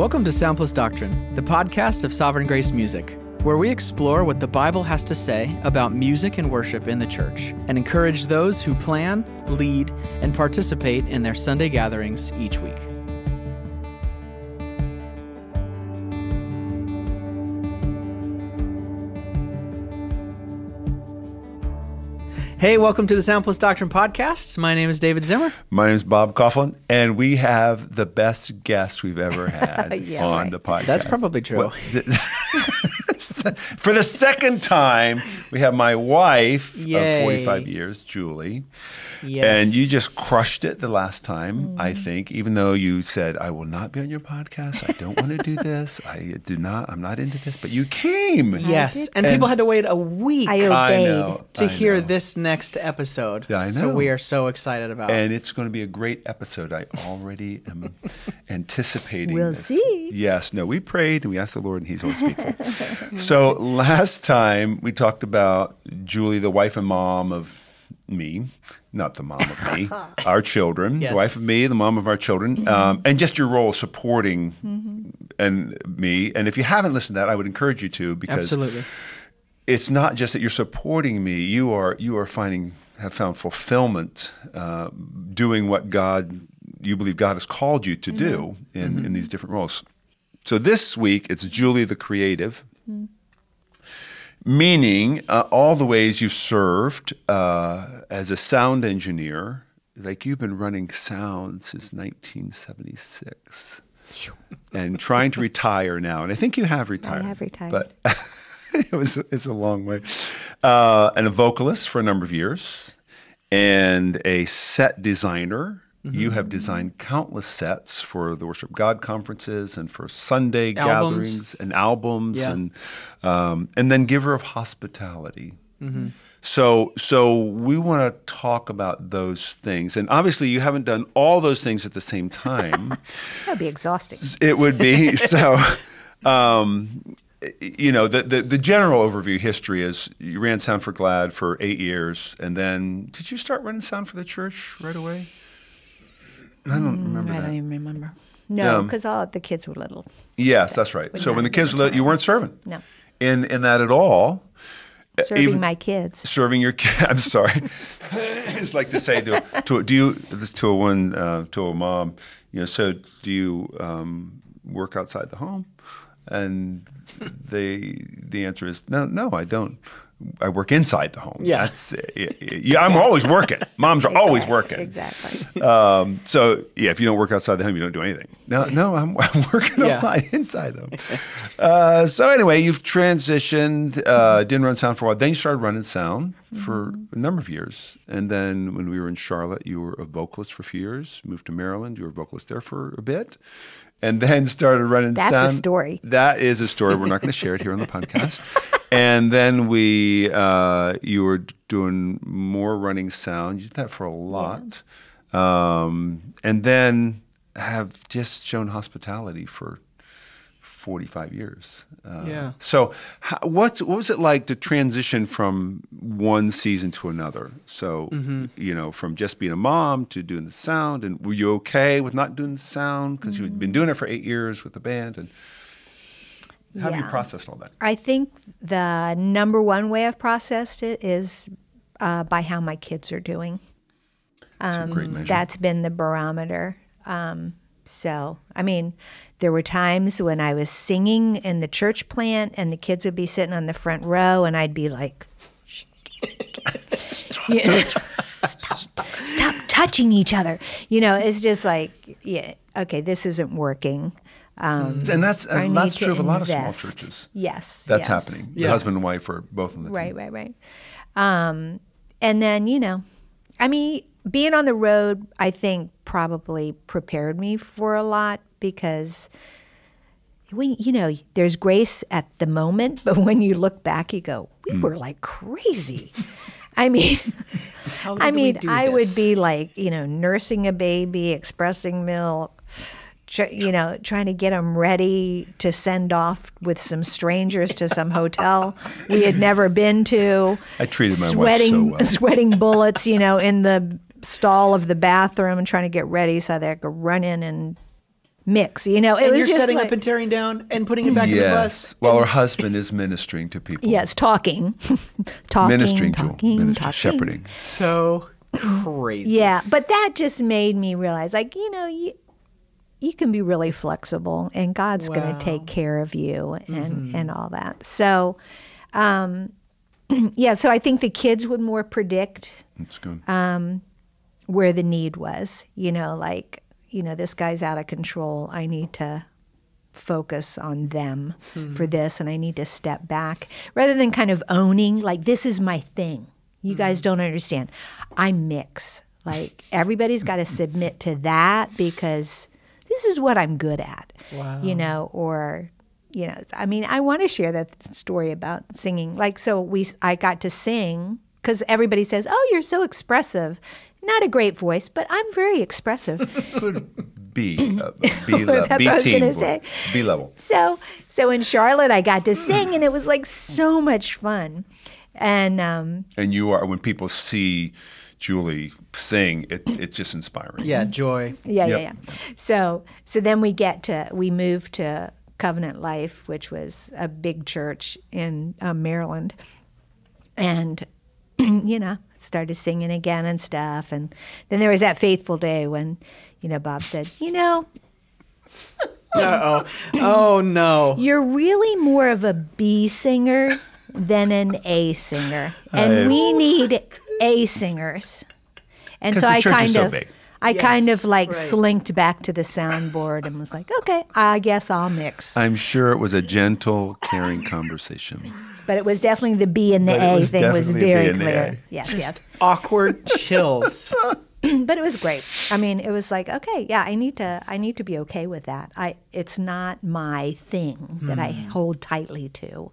Welcome to Sound Plus Doctrine, the podcast of Sovereign Grace Music, where we explore what the Bible has to say about music and worship in the church and encourage those who plan, lead, and participate in their Sunday gatherings each week. Hey, welcome to the Sound Plus Doctrine podcast. My name is David Zimmer. My name is Bob Kauflin, and we have the best guest we've ever had Yeah, on right. the podcast. That's probably true. What- For the second time, we have my wife Yay. of 45 years, Julie. Yes. And you just crushed it the last time, I Mm-hmm. think, even though you said, I will not be on your podcast. I don't want to do this. I do not, I'm not into this. But you came. Yes, did. and, people had to wait a week I I obeyed. know. to I hear know. this next episode. Yeah, I So we are so excited about. It. And it's going to be a great episode. I already am anticipating. We'll this. see. Yes. No, we prayed and we asked the Lord, and He's always faithful. so last time we talked about Julie, the wife and mom of me, not the mom of me, our children, Yes. the wife of me, the mom of our children, mm-hmm. um, and just your role supporting mm-hmm. and me. And if you haven't listened to that, I would encourage you to because Absolutely. it's not just that you're supporting me you are you are finding have found fulfillment uh, doing what god you believe god has called you to mm-hmm. do in, in these different roles. So this week it's julie the creative meaning uh, all the ways you've served uh, as a sound engineer like you've been running sound since 1976 and trying to retire now and i think you have retired I have retired. but it was it's a long way. Uh, and a vocalist for a number of years, and a set designer. You have designed countless sets for the Worship God conferences and for Sunday Albums. gatherings and albums, Yeah. and um, and then giver of hospitality. So, so we want to talk about those things, and obviously, you haven't done all those things at the same time. That'd be exhausting. It would be so. Um, you know, the, the the general overview history is you ran Sound for Glad for eight years, and then did you start running Sound for the church right away? I don't remember I that. don't even remember. No, Um, because all the kids were little. Yes, that's right. So when the kids were little, you weren't serving. No. In in that at all. Serving even- my kids. serving your kids. I'm sorry. it's like to say to to do you this to a one uh, to a mom. You know, so do you um, work outside the home? And they the answer is no, no, I don't. I work inside the home. Yeah. That's, yeah, I'm always working. Moms are always working. Exactly. Um, so yeah, if you don't work outside the home, you don't do anything. No, no, I'm, I'm working Yeah. a lot inside them. Uh, so anyway, you've transitioned, uh, didn't run sound for a while. Then you started running sound for a number of years, and then when we were in Charlotte, you were a vocalist for a few years. Moved to Maryland, you were a vocalist there for a bit, and then started running sound. That's a story. That is a story. We're not going to share it here on the podcast. And then we, uh, you were doing more running sound. You did that for a lot, um, and then have just shown hospitality for forty-five years. Uh, Yeah. So, how, what's what was it like to transition from one season to another? So, Mm-hmm. you know, from just being a mom to doing the sound, and were you okay with not doing the sound because you'd been doing it for eight years with the band and how have you processed all that? I think the number one way I've processed it is uh, by how my kids are doing. That's a great. Um, That's been the barometer. Um, so, I mean, there were times when I was singing in the church plant and the kids would be sitting on the front row and I'd be like, You know, stop, stop touching each other. You know, it's just like, yeah, okay, this isn't working. Um, and that's and that's true of a lot of small churches. Yes. That's yes. happening. Yeah. The husband and wife are both on the Right, team. right, right. Um, and then, you know, I mean, being on the road, I think probably prepared me for a lot because we, you know, there's grace at the moment, but when you look back, you go, we Mm. were like crazy. I mean, I mean, do I would be like, you know, nursing a baby, expressing milk, tr- you know, trying to get them ready to send off with some strangers to some hotel we had never been to. I treated my wife so sweating, well. sweating bullets, you know, in the stall of the bathroom and trying to get ready so they could run in and mix. You know, it and was you're just setting like, up and tearing down and putting it back in the bus. Yes. While her husband is ministering to people. yes, talking, talking, Ministering, Jewel. talking, Ministering, talking. shepherding. So crazy. Yeah, but that just made me realize, like, you know, you, you can be really flexible, and God's going to take care of you, and mm-hmm. and all that. So, um, yeah. So I think the kids would more predict That's good. Um, where the need was. You know, like, you know, this guy's out of control. I need to focus on them hmm. for this and I need to step back rather than kind of owning like this is my thing. You guys hmm. don't understand. I mix. Like everybody's got to submit to that because this is what I'm good at. Wow. You know, or you know, I mean, I want to share that story about singing. Like so we I got to sing cuz everybody says, "Oh, you're so expressive." Not a great voice, but I'm very expressive. B, uh, B level. That's B what I was gonna say. B level. So, so in Charlotte, I got to sing, and it was like so much fun. And um, And you are, when people see Julie sing, it, it's just inspiring. Yeah, joy. yeah, Yep. yeah, yeah. So, so then we get to we moved to Covenant Life, which was a big church in um, Maryland, and you know started singing again and stuff. And then there was that faithful day when you know Bob said, you know, Uh oh. Oh no. You're really more of a B singer than an A singer, and we need A singers. And so the I church is kind so of, big. I kind of like right. slinked back to the soundboard and was like, okay, I guess I'll mix. I'm sure it was a gentle, caring conversation. But it was definitely the B and the But A was thing was definitely a B very and clear. A. Yes, yes. Awkward chills. but it was great. I mean, it was like, okay, yeah, I need to I need to be okay with that. I it's not my thing that I Hmm. hold tightly to.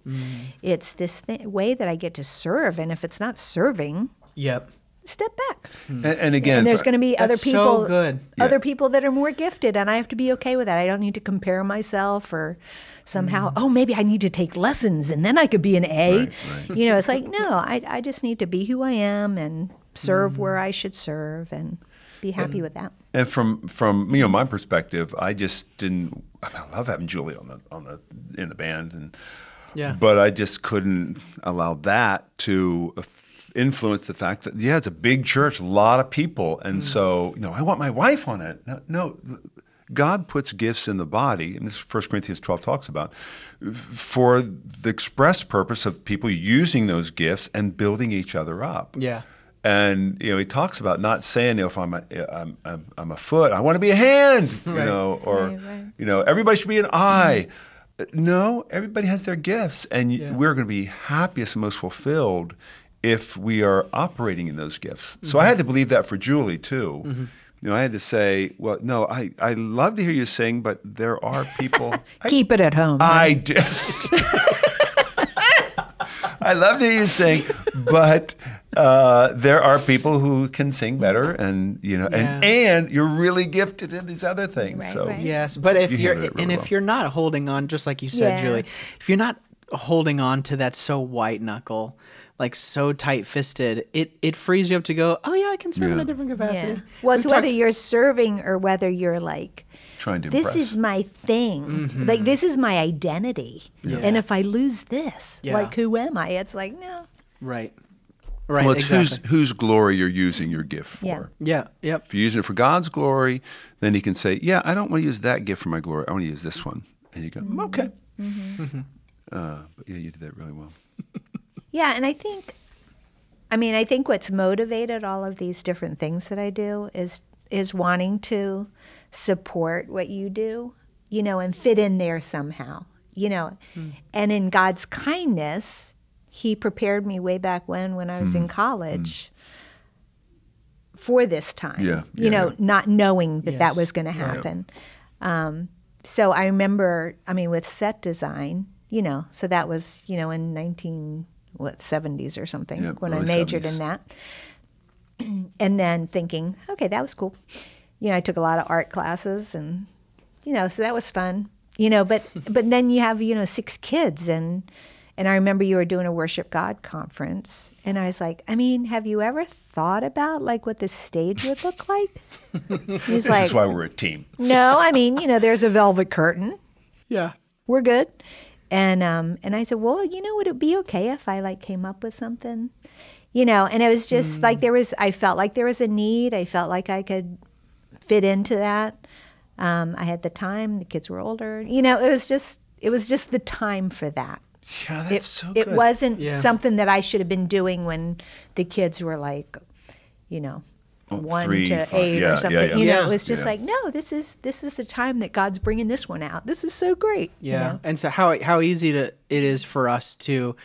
It's this thing, way that I get to serve and if it's not serving, Yep. step back. And, and again, And there's going to be other That's so people good. other Yeah. people that are more gifted and I have to be okay with that. I don't need to compare myself or somehow, oh, maybe I need to take lessons and then I could be an A. Mm. Right, right. You know, it's like, no, I I just need to be who I am and serve Mm. where I should serve and be happy with that. And from from you know my perspective, I just didn't. I, mean, I love having Julie on the on the in the band, and Yeah. but I just couldn't allow that to aff- influence the fact that yeah, it's a big church, a lot of people, and hmm. so you know I want my wife on it. No, no, God puts gifts in the body, and this 1 Corinthians twelve talks about for the express purpose of people using those gifts and building each other up. Yeah. And you know, he talks about not saying, you know, if I'm a, I'm, I'm, I'm a foot, I want to be a hand, you Right. know, or Right, right. you know, everybody should be an eye. Mm-hmm. No, everybody has their gifts, and Yeah. we're going to be happiest and most fulfilled if we are operating in those gifts. So I had to believe that for Julie too. You know, I had to say, well, no, I, I love to hear you sing, but there are people. I, Keep it at home. I do. I love to hear you sing, but uh, there are people who can sing better, and you know, and Yeah. and you're really gifted in these other things. Right, so right. Yes, but if You you are really and if you're not holding on, just like you said, Yeah. Julie, if you're not holding on to that so white knuckle, like so tight fisted, it it frees you up to go. Oh yeah, I can serve in a different capacity. Yeah. Well, it's We've whether talked- you're serving or whether you're like, trying to this impress. is my thing. Like, this is my identity. And if I lose this, Yeah. like, who am I? It's like, no. right, right. well, it's exactly. whose whose glory you're using your gift for. Yeah. yeah, yep. If you're using it for God's glory, then He can say, "Yeah, I don't want to use that gift for my glory. I want to use this one." And you go, Mm-hmm. "Okay." Uh, but yeah, you did that really well. Yeah. And I think, I mean, I think what's motivated all of these different things that I do is is wanting to support what you do, you know, and fit in there somehow, you know. Hmm. And in God's kindness, He prepared me way back when, when I was in hmm. college. Hmm. For this time, Yeah, you yeah, know, yeah. not knowing that that was going to happen. Um, so I remember, I mean, with set design, you know, so that was, you know, in 19, what, 70s or something Yeah, when I majored 70s. in that. and then thinking, okay, that was cool. You know, I took a lot of art classes and, you know, so that was fun. You know, but but then you have, you know, six kids and And I remember you were doing a worship God conference, and I was like, I mean, have you ever thought about like what the stage would look like? He's This like, is why we're a team. no, I mean, you know, there's a velvet curtain. Yeah. We're good. And um, and I said, well, you know, would it be okay if I like came up with something? You know, and it was just like there was. I felt like there was a need. I felt like I could fit into that. Um, I had the time. The kids were older. You know, it was just it was just the time for that. Yeah, that's It, so it wasn't Yeah. something that I should have been doing when the kids were like, you know, one three, to five. eight Yeah, or something. yeah. You know, it was just Yeah. like, no, this is this is the time that God's bringing this one out. This is so great. you Yeah. know? And so how how easy to, it is for us to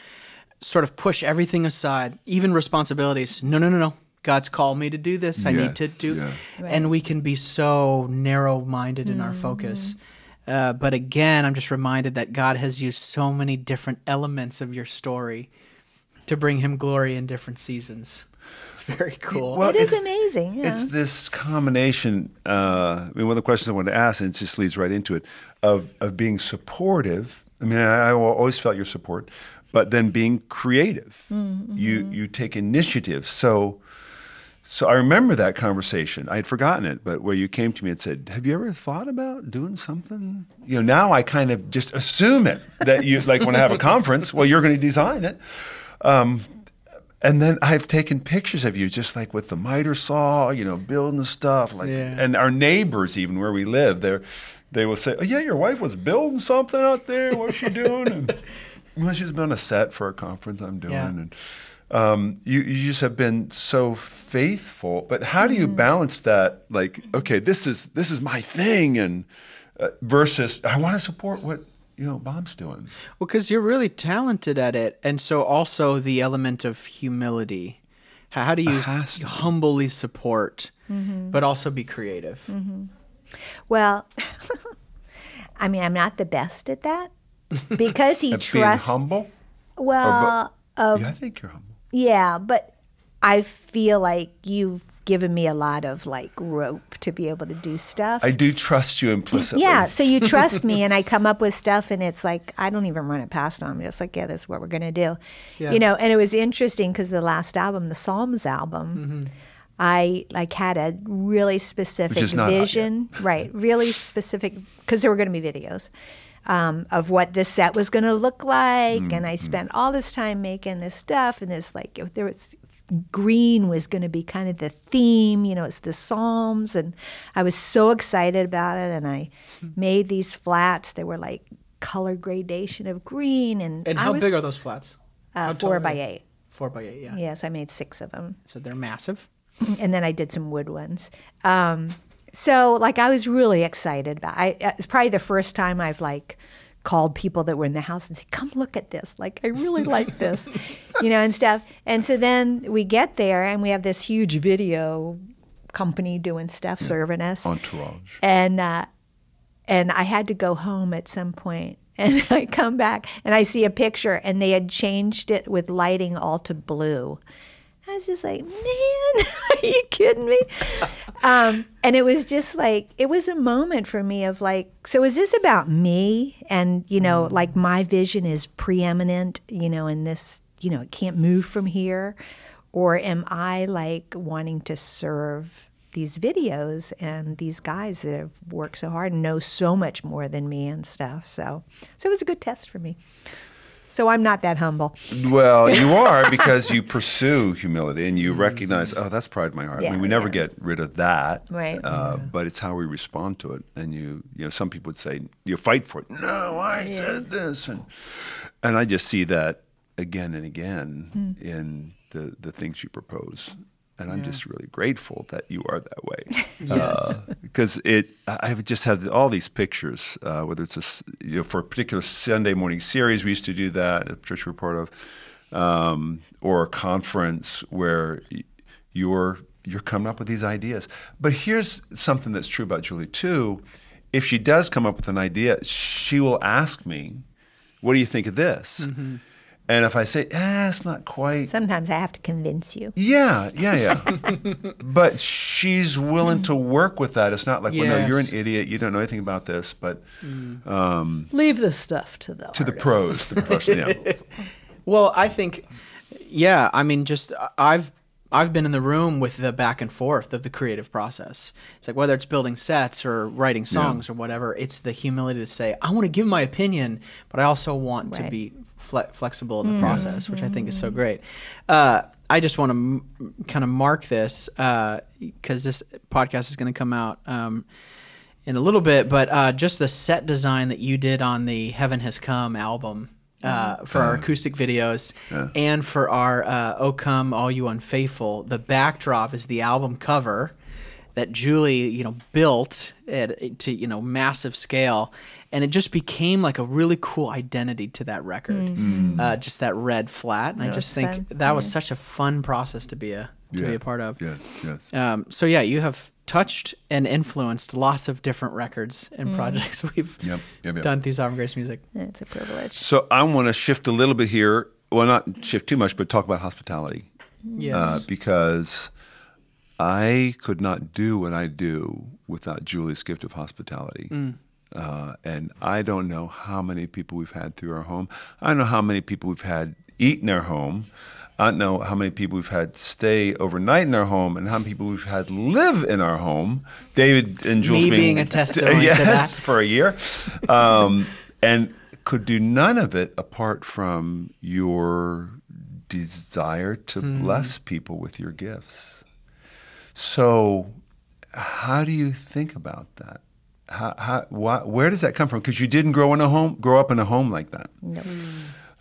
sort of push everything aside, even responsibilities. No, no, no, no. God's called me to do this. I need to do. yeah. And we can be so narrow-minded in our focus. Uh, but again, I'm just reminded that God has used so many different elements of your story to bring Him glory in different seasons. Very cool. Well, It is it's- amazing, yeah. It's this combination. Uh, I mean, one of the questions I wanted to ask, and it just leads right into it, of of being supportive. I mean, I, I always felt your support, but then being creative. Mm-hmm. You you take initiative. So. So I remember that conversation. I had forgotten it, but where you came to me and said, "Have you ever thought about doing something?" You know, now I kind of just assume it that you like when I have a conference. Well, you're going to design it. Um, and then I've taken pictures of you just like with the miter saw, you know, building stuff. Like, Yeah. and our neighbors, even where we live, they they will say, "Oh yeah, your wife was building something out there. What's she doing?" And, well, she's been on a set for a conference I'm doing, Yeah. and um, you you just have been so faithful. But how do you Mm-hmm. balance that? Like, okay, this is this is my thing, and uh, versus I want to support what you know Bob's doing. Well, because you're really talented at it, and so also the element of humility. How, how do you has to be. humbly support, Mm-hmm. but also be creative? Well, I mean, I'm not the best at that because he At trusts. being humble. Well, yeah, I think you're humble. yeah, but I feel like you've given me a lot of like rope to be able to do stuff. I do trust you implicitly. Yeah, so you trust me, and I come up with stuff, and it's like I don't even run it past them. I'm just like, yeah, this is what we're gonna do, Yeah. you know. And it was interesting because the last album, the Psalms album, I like had a really specific is not out yet. vision, right? Really specific because there were going to be videos. Um, of what this set was going to look like, and Mm-hmm. I spent all this time making this stuff, and this like there was green was going to be kind of the theme, you know, it's the Psalms, and I was so excited about it, and I made these flats They were like color gradation of green, and And I how was, big are those flats? Uh, four by eight. Four by eight, yeah. Yeah, so I made six of them So they're massive. and then I did some wood ones. Um, so like I was really excited about. I it's probably the first time I've like called people that were in the house and said, "Come look at this! Like I really like this," you know, and stuff. And so then we get there and we have this huge video company doing stuff, serving us, Entourage. and uh, and I had to go home at some point. And I come back and I see a picture, and they had changed it with lighting all to blue. I was just like, man, are you kidding me? Um, and it was just like, it was a moment for me of like, so is this about me? And, you know, like my vision is preeminent, you know, and this, you know, it can't move from here. Or am I like wanting to serve these videos and these guys that have worked so hard and know so much more than me and stuff? So, so it was a good test for me. So I'm not that humble. Well, you are because you pursue humility and you recognize, oh, that's pride in my heart. I mean, we never yeah. get rid of that, Right. Uh, But it's how we respond to it. And you, you know, some people would say you fight for it. No, I said this, and and I just see that again and again in the the things you propose. And I'm just really grateful that you are that way. yes. Because it, I just had all these pictures, uh, whether it's a, you know, for a particular Sunday morning series, we used to do that at Church Report of, um, or a conference where you're you're coming up with these ideas. But here's something that's true about Julie too. If she does come up with an idea, she will ask me, "What do you think of this?" And if I say, eh, it's not quite. Sometimes I have to convince you. Yeah, yeah, yeah. but she's willing to work with that. It's not like, well, no, you're an idiot. You don't know anything about this. But mm. um, Leave the stuff to the to the pros, the professionals. Yeah. Well, I think, yeah. I mean, just uh, I've I've been in the room with the back and forth of the creative process. It's like whether it's building sets or writing songs or whatever. It's the humility to say, I want to give my opinion, but I also want to be fle- flexible in the process, which I think is so great. Uh, I just want to m- kind of mark this because this podcast is going to come out. Um, in a little bit, but uh, just the set design that you did on the Heaven Has Come album uh, for our acoustic videos and for our uh, O Come All You Unfaithful, the backdrop is the album cover that Julie, you know, built at, to you know massive scale, and it just became like a really cool identity to that record. Uh, just that red flat, and I just think fun. that was such a fun process to be a to be a part of. Yes, yes. Um, so yeah, you have touched and influenced lots of different records and projects we've Yep, yep, yep. done through Sovereign Grace Music. It's a privilege. So I want to shift a little bit here. Well, not shift too much, but talk about hospitality. Yes. Uh, because I could not do what I do without Julie's gift of hospitality. Uh, and I don't know how many people we've had through our home. I don't know how many people we've had eat in our home. I don't know how many people we've had stay overnight in our home, and how many people we've had live in our home. David and Jules Me being a testimony yes, that. for a year, um, and could do none of it apart from your desire to Hmm. bless people with your gifts. So, how do you think about that? How, how, why, where does that come from? Because you didn't grow in a home, grow up in a home like that. Nope.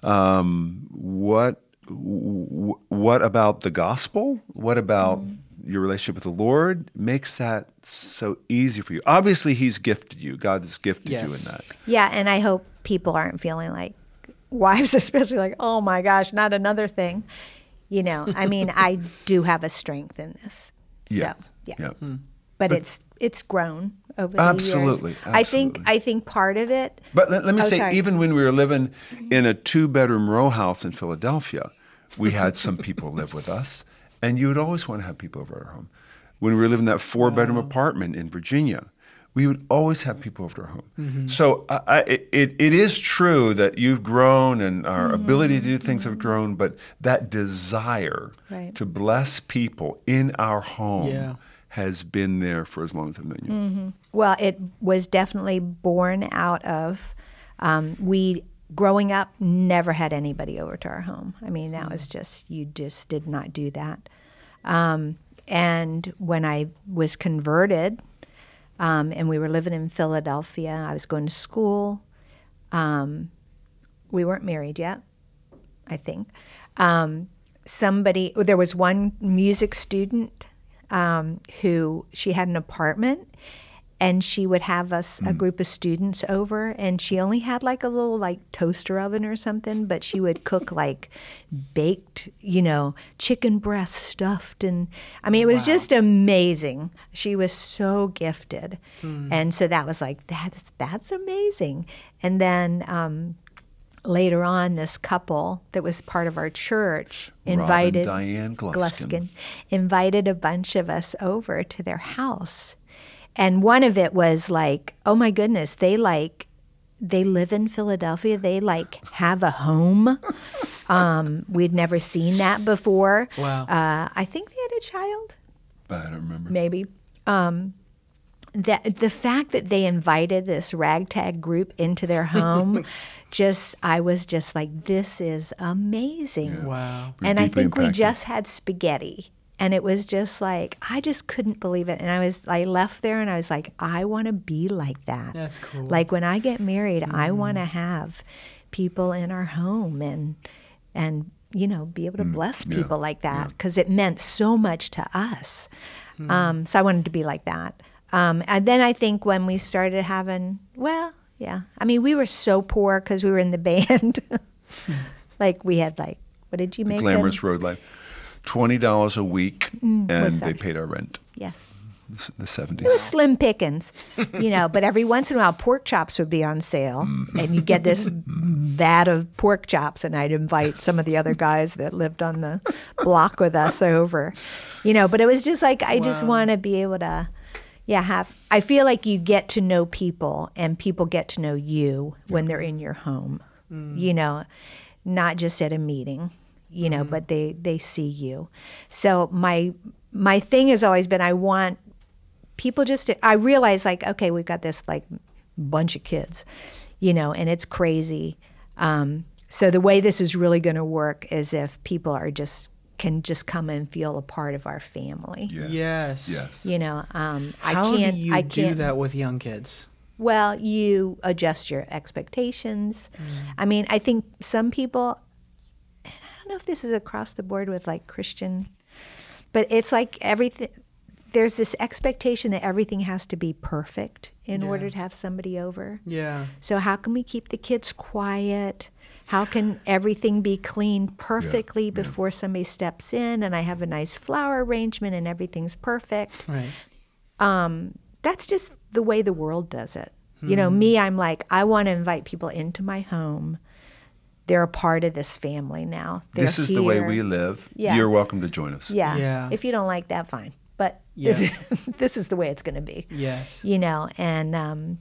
Um, what, what about the gospel? What about Mm. your relationship with the Lord makes that so easy for you? Obviously, He's gifted you. God has gifted you in that. Yeah, and I hope people aren't feeling like wives, especially like, oh my gosh, not another thing. You know, I mean, I do have a strength in this. So, Yes. yeah. Yeah. Hmm. But it's it's grown over the Absolutely. I think. I think part of it. But let, let me Oh, say, sorry. even when we were living mm-hmm. in a two bedroom row house in Philadelphia, we had some people live with us, and you would always want to have people over at our home. When we were living in that four bedroom apartment in Virginia, we would always have people over to our home. Mm-hmm. So I, I, it, it is true that you've grown and our Mm-hmm. ability to do things have grown, but that desire Right. to bless people in our home Yeah. has been there for as long as I've known you. Mm-hmm. Well, it was definitely born out of um, we growing up never had anybody over to our home. I mean, that was just you just did not do that. Um, and when I was converted, um, and we were living in Philadelphia, I was going to school. Um, we weren't married yet, I think. Um, somebody, there was one music student um, who she had an apartment and she would have us a group of students over and she only had like a little like toaster oven or something but she would cook like baked you know chicken breast stuffed and i mean it was just amazing. She was so gifted. And so that was like that's that's amazing. And then um, later on this couple that was part of our church invited Diane Gluskin. invited a bunch of us over to their house. And one of it was like, oh my goodness, they like they live in Philadelphia. They like have a home. Um, we'd never seen that before. Wow. Uh, I think they had a child, I don't remember. maybe. Um, that the fact that they invited this ragtag group into their home, just I was just like, this is amazing. Wow. We're And I deeply think we just had spaghetti. And it was just like I just couldn't believe it. And I was I left there and I was like, I want to be like that. That's cool. Like when I get married, I Mm. want to have people in our home and and you know be able to bless Mm. yeah, people like that because it meant so much to us. Um, so I wanted to be like that. Um, and then I think when we started having, well, yeah, I mean we were so poor because we were in the band. like we had like, what did you make? them? Glamorous road life. Twenty dollars a week, mm, and they paid our rent. Yes. the 70s. It was slim pickings, you know, but every once in a while pork chops would be on sale mm. and you get this vat of pork chops and I'd invite some of the other guys that lived on the block with us over. You know, but it was just like I just want to be able to yeah, have I feel like you get to know people and people get to know you when they're in your home. Mm. You know, not just at a meeting, you know, but they they see you. So my my thing has always been I want people just to, I realize like okay, we've got this like bunch of kids, you know, and it's crazy. Um, so the way this is really going to work is if people are just can just come and feel a part of our family. Yeah. Yes. Yes. You know, um, I How can't. do you I can't. do that with young kids? Well, you adjust your expectations. I mean, I think some people. And I don't know if this is across the board with like Christian, but it's like everything. There's this expectation that everything has to be perfect in Yeah. order to have somebody over. Yeah. So how can we keep the kids quiet? How can everything be cleaned perfectly before somebody steps in and I have a nice flower arrangement and everything's perfect? Right. Um, that's just the way the world does it. You know, me, I'm like, I want to invite people into my home. They're a part of this family now. They're This is the way we live. Yeah. You're welcome to join us. Yeah. Yeah. If you don't like that, fine. But Yeah. this, this is the way it's going to be. Yes. You know, and um,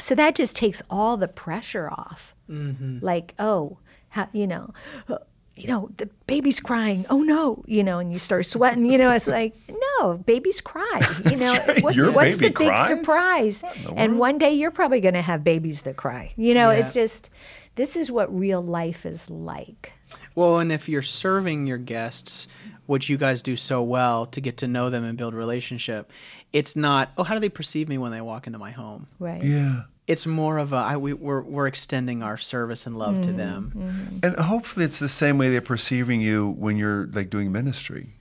so that just takes all the pressure off. Mm-hmm. Like, oh, how, you know, uh, you know, the baby's crying. Oh no, you know, and you start sweating. You know, it's like, no, babies cry. You know, right. what's, what's baby the big cries? surprise? And one day you're probably going to have babies that cry. You know, it's just this is what real life is like. Well, and if you're serving your guests, which you guys do so well to get to know them and build relationship, it's not, oh, how do they perceive me when they walk into my home? Right. Yeah. It's more of a, I, we, we're, we're extending our service and love Mm-hmm. to them. And hopefully it's the same way they're perceiving you when you're like doing ministry.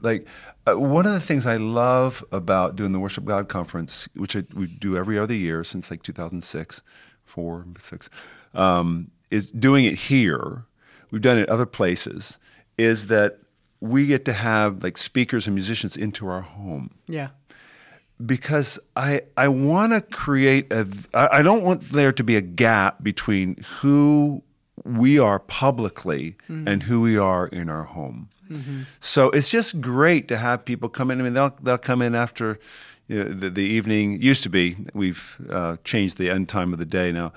Like uh, one of the things I love about doing the Worship God conference, which I, we do every other year since like 2006, four, six, um, is doing it here. We've done it other places. Is that we get to have like speakers and musicians into our home Yeah. because I I want to create a I I don't want there to be a gap between who we are publicly and who we are in our home. So it's just great to have people come in. I mean, they'll they'll come in after you know, the, the evening. Used to be we've uh, changed the end time of the day now,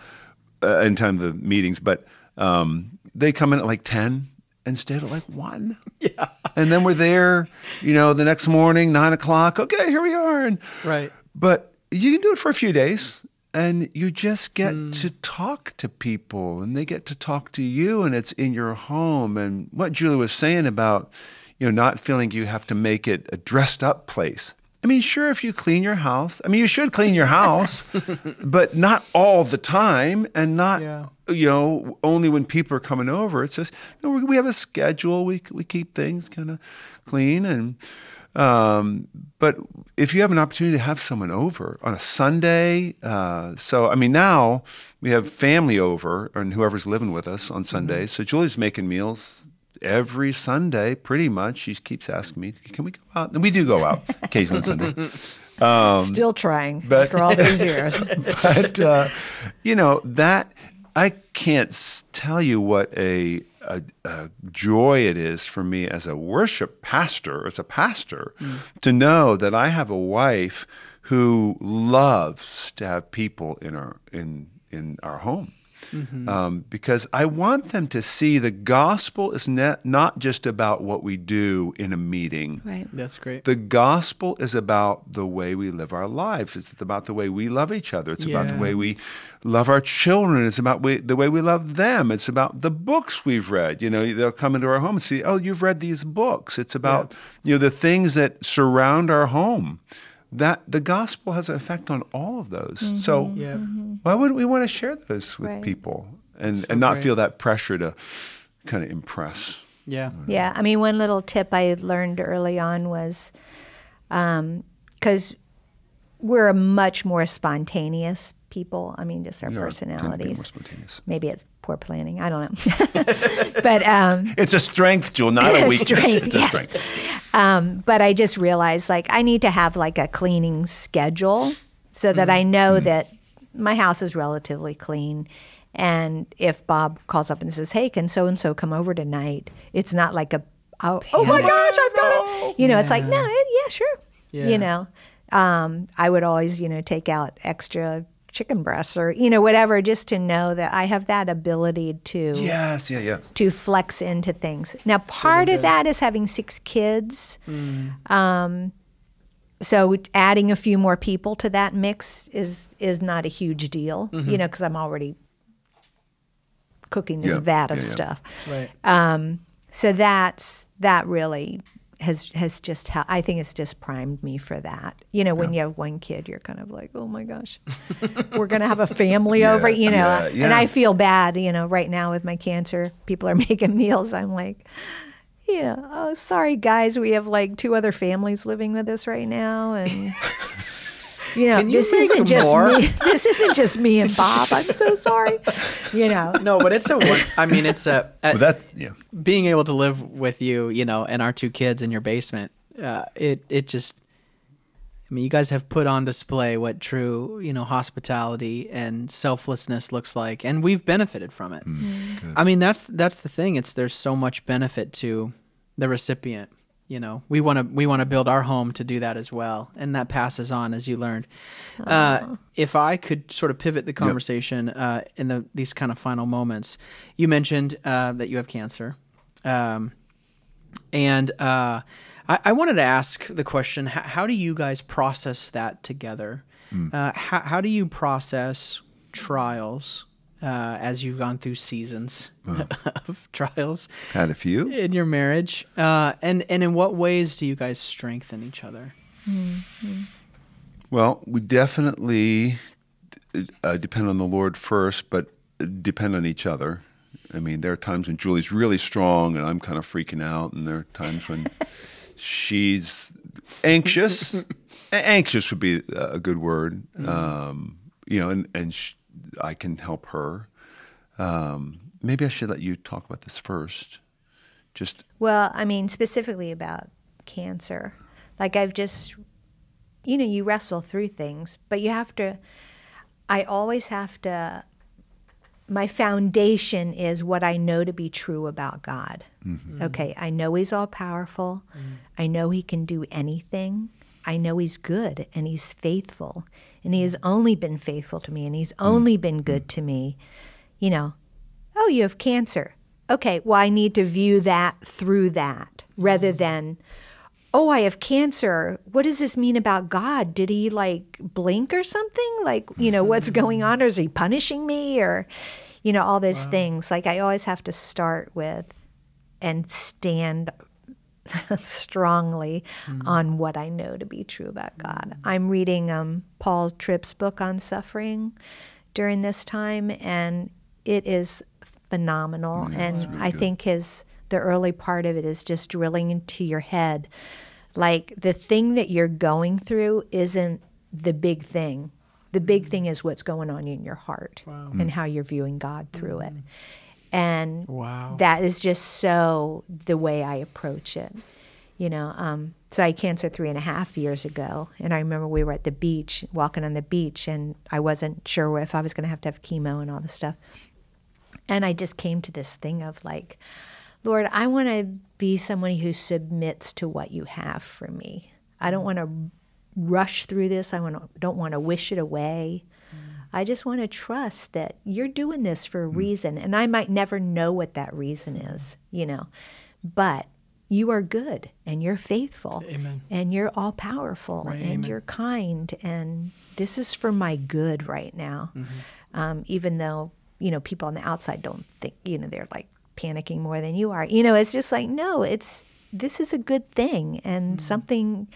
uh, end time of the meetings, but um, they come in at like ten and stay at like one. Yeah, and then we're there. You know, the next morning, nine o'clock. Okay, here we are, and Right. but you can do it for a few days and you just get to talk to people and they get to talk to you and it's in your home. And what Julie was saying about, you know, not feeling you have to make it a dressed up place. I mean, sure, if you clean your house, I mean, you should clean your house, but not all the time and not, Yeah. you know, only when people are coming over. It's just, no, we we have a schedule. We, we keep things kind of clean and, um, but if you have an opportunity to have someone over on a Sunday, uh, so I mean now we have family over and whoever's living with us on Sundays. So Julie's making meals every Sunday, pretty much. She keeps asking me, "Can we go out?" And we do go out occasionally on Sundays. Still trying Um, but- after all those years. but uh, you know that I can't tell you what a, a, a joy it is for me as a worship pastor, as a pastor, to know that I have a wife who loves to have people in our in in our home. Um, because I want them to see the gospel is ne- not just about what we do in a meeting. Right. That's great. The gospel is about the way we live our lives. It's about the way we love each other. It's about the way we love our children. It's about we, the way we love them. It's about the books we've read. You know, they'll come into our home and see, oh, you've read these books. It's about you know the things that surround our home. That the gospel has an effect on all of those. Mm-hmm. So Yeah. Mm-hmm. why wouldn't we want to share those with Right. people and and not great. feel that pressure to kind of impress? Yeah. Yeah, I mean, one little tip I learned early on was um, because we're a much more spontaneous people. I mean, just our We are- tend to be more personalities. spontaneous. Maybe it's poor planning. I don't know. but um, It's a strength, Jewel, not a weakness. strength, it's a yes. strength. um, but I just realized like I need to have like a cleaning schedule so that I know that my house is relatively clean. And if Bob calls up and says, "Hey, can so and so come over tonight?" It's not like a oh, oh my gosh, I've got it. You know, it's like no, eh, yeah, sure. Yeah. You know, um, I would always you know take out extra chicken breasts or you know whatever just to know that I have that ability to Yes, yeah, yeah. to flex into things. Now, part of that is having six kids. Um, so adding a few more people to that mix is is not a huge deal, you know, because I'm already cooking this Yeah, vat of yeah, yeah. stuff. Right. Um, so that's that really has has just hel- I think it's just primed me for that. You know, when you have one kid, you're kind of like, oh my gosh, we're gonna have a family over. You know, yeah, and. I feel bad. You know, right now with my cancer, people are making meals. I'm like. Yeah. Oh, sorry, guys. We have like two other families living with us right now, and you know, you this isn't just more? me. This isn't just me and Bob. I'm so sorry. You know. No, but it's a. one- I mean, it's a. a But that, yeah. being able to live with you, you know, and our two kids in your basement, uh, it it just. I mean, you guys have put on display what true, you know, hospitality and selflessness looks like, and we've benefited from it. I mean, that's that's the thing. It's there's so much benefit to the recipient. You know, we want to we want to build our home to do that as well, and that passes on as you learned. Uh, if I could sort of pivot the conversation uh, in the these kind of final moments, you mentioned uh, that you have cancer. Um, and uh, I, I wanted to ask the question: how, how do you guys process that together? Uh, how, how do you process trials uh, as you've gone through seasons of trials Had a few. in your marriage? Uh, and and in what ways do you guys strengthen each other? Well, we definitely uh, depend on the Lord first, but depend on each other. I mean, there are times when Julie's really strong and I'm kind of freaking out, and there are times when she's anxious. Anxious would be a good word, um, you know, and and sh- I can help her. Um, maybe I should let you talk about this first. Just Well, I mean, specifically about cancer. Like I've just, you know, you wrestle through things, but you have to, I always have to, my foundation is what I know to be true about God. Okay, I know He's all powerful. I know He can do anything. I know He's good and He's faithful. And He has mm. only been faithful to me and He's mm. only been good to me. You know, oh, you have cancer. Okay, well, I need to view that through that rather mm. than, oh, I have cancer. What does this mean about God? Did he like blink or something? Like, you know, what's going on? Or is he punishing me? Or, you know, all these things. Like, I always have to start with and stand strongly mm. on what I know to be true about God. Mm. I'm reading um, Paul Tripp's book on suffering during this time, and it is phenomenal. Mm, and I think his the early part of it is just drilling into your head, like the thing that you're going through isn't the big thing. The big thing is what's going on in your heart and how you're viewing God through it. And Wow. that is just so the way I approach it. You know, um, so I had cancer three and a half years ago, and I remember we were at the beach, walking on the beach, and I wasn't sure if I was going to have to have chemo and all this stuff. And I just came to this thing of like, Lord, I want to be someone who submits to what you have for me. I don't want to rush through this. I want to, don't want to wish it away. I just want to trust that you're doing this for a mm. reason. And I might never know what that reason is, you know, but you are good and you're faithful Amen. and you're all powerful Right, and amen. you're kind. And this is for my good right now. Mm-hmm. Um, even though, you know, people on the outside don't think, you know, they're like panicking more than you are. You know, it's just like, no, it's, this is a good thing and mm. something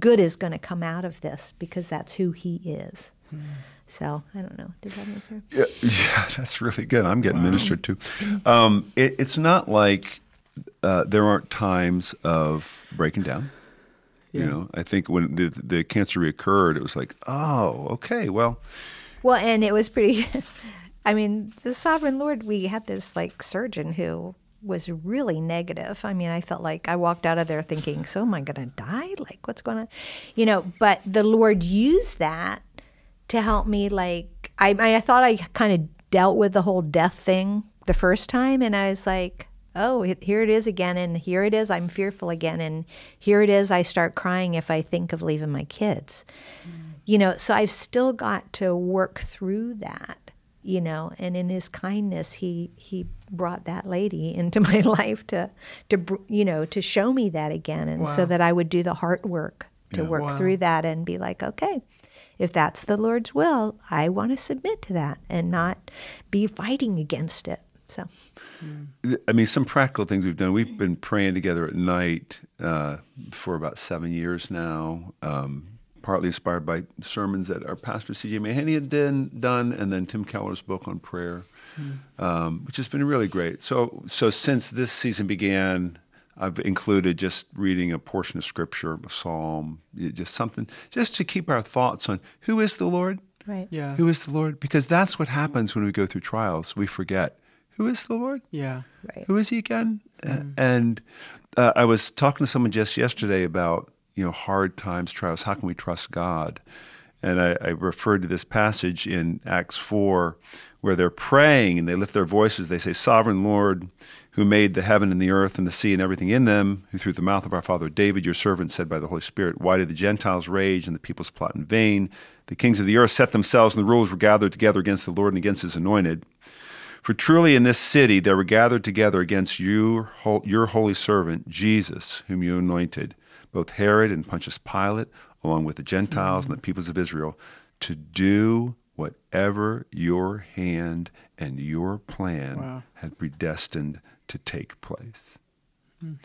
good is going to come out of this because that's who he is. Mm. So I don't know. Did that answer? Yeah, yeah, that's really good. I'm getting ministered to. Um, it, it's not like uh, there aren't times of breaking down. You know, I think when the the cancer reoccurred, it was like, oh, okay, well, Well, and it was pretty. I mean, the sovereign Lord, we had this like surgeon who was really negative. I mean, I felt like I walked out of there thinking, so am I going to die? Like, what's going on? You know, but the Lord used that to help me. Like, I, I thought I kind of dealt with the whole death thing the first time, and I was like, oh, here it is again, and here it is, I'm fearful again, and here it is, I start crying if I think of leaving my kids. Mm. You know, so I've still got to work through that you know and in his kindness he he brought that lady into my life to to you know to show me that again and wow. so that I would do the heart work to yeah. work wow. through that and be like okay if that's the Lord's will I want to submit to that and not be fighting against it so I mean some practical things we've done we've been praying together at night uh, for about seven years now um, partly inspired by sermons that our pastor C.J. Mahaney had done, done, and then Tim Keller's book on prayer, mm. um, which has been really great. So, so since this season began, I've included just reading a portion of scripture, a psalm, just something, just to keep our thoughts on who is the Lord. Right. Yeah. Who is the Lord? Because that's what happens when we go through trials. We forget who is the Lord. Yeah. Right. Who is He again? Mm. And uh, I was talking to someone just yesterday about you know, hard times, trials. How can we trust God? And I, I, referred to this passage in Acts 4 where they're praying and they lift their voices. They say, Sovereign Lord, who made the heaven and the earth and the sea and everything in them, who through the mouth of our father David, your servant, said by the Holy Spirit, Why did the Gentiles rage and the peoples plot in vain? The kings of the earth set themselves and the rulers were gathered together against the Lord and against his anointed. For truly in this city they were gathered together against you, your holy servant, Jesus, whom you anointed both Herod and Pontius Pilate, along with the Gentiles mm-hmm. and the peoples of Israel, to do whatever your hand and your plan wow. had predestined to take place. Mm.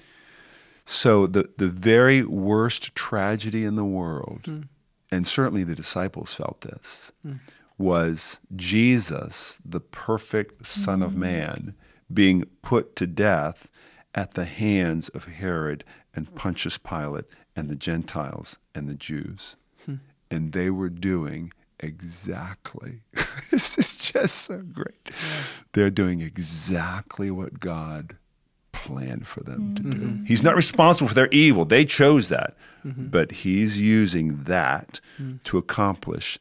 So the, the very worst tragedy in the world, mm. and certainly the disciples felt this, mm. was Jesus, the perfect Son of mm. Man, being put to death at the hands of Herod and Pontius Pilate and the Gentiles and the Jews. Hmm. And they were doing exactly, this is just so great. Yeah. They're doing exactly what God planned for them mm-hmm. to do. Mm-hmm. He's not responsible for their evil, they chose that. Mm-hmm. But He's using that mm. to accomplish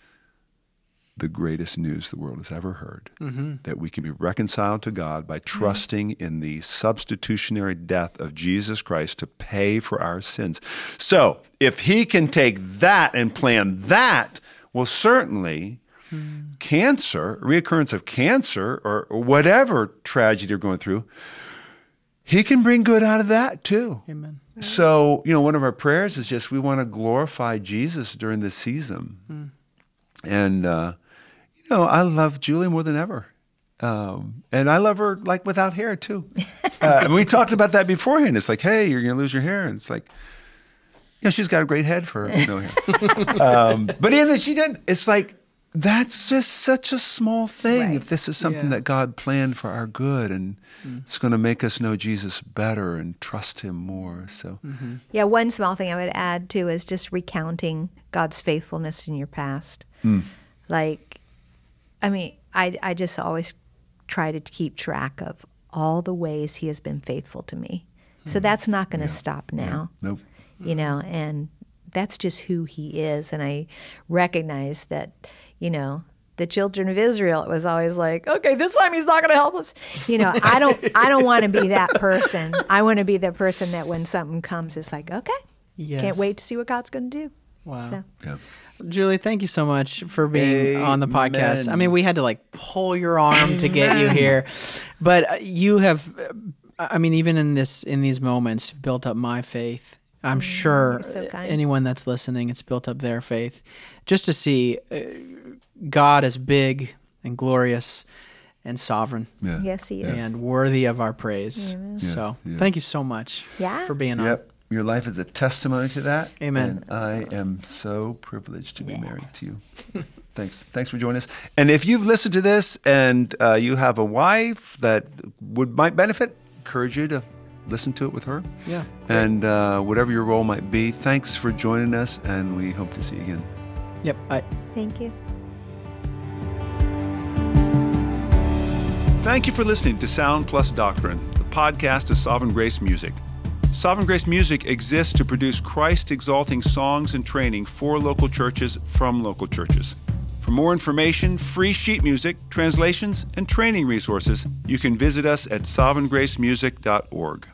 the greatest news the world has ever heard mm-hmm. that we can be reconciled to God by trusting mm-hmm. in the substitutionary death of Jesus Christ to pay for our sins. So, if He can take that and plan that, well, certainly mm. cancer, reoccurrence of cancer, or, or whatever tragedy you're going through, He can bring good out of that too. Amen. So, you know, one of our prayers is just we want to glorify Jesus during this season. Mm. And, uh, you know, I love Julie more than ever. Um, and I love her like without hair too. Uh, and we talked about that beforehand. It's like, hey, you're going to lose your hair. And it's like, yeah, she's got a great head for no hair. um, but even if she didn't, it's like, that's just such a small thing right. if this is something yeah. that God planned for our good and mm. it's going to make us know Jesus better and trust him more. So, mm-hmm. yeah, one small thing I would add too is just recounting God's faithfulness in your past. Mm. Like, I mean, I, I just always try to keep track of all the ways he has been faithful to me. So hmm. that's not going to yeah. stop now. Yeah. Nope. You know, and that's just who he is. And I recognize that, you know, the children of Israel, it was always like, okay, this time he's not going to help us. You know, I don't, I don't want to be that person. I want to be the person that when something comes, it's like, okay, yes. can't wait to see what God's going to do. Wow. So. Yeah. Julie, thank you so much for being Amen. on the podcast. I mean, we had to like pull your arm to get you here, but uh, you have. Uh, I mean, even in this in these moments, built up my faith. I'm mm, sure so anyone that's listening, it's built up their faith. Just to see uh, God as big and glorious and sovereign. Yeah. Yes, He is, and worthy of our praise. Yes, so, thank you so much. Yeah. for being yep. on. Your life is a testimony to that. Amen. And I am so privileged to be yeah. married to you. thanks. Thanks for joining us. And if you've listened to this and uh, you have a wife that would might benefit, encourage you to listen to it with her. Yeah. And uh, whatever your role might be, thanks for joining us, and we hope to see you again. Yep. Bye. Thank you. Thank you for listening to Sound Plus Doctrine, the podcast of Sovereign Grace Music. Sovereign Grace Music exists to produce Christ exalting songs and training for local churches from local churches. For more information, free sheet music, translations, and training resources, you can visit us at sovereigngracemusic.org.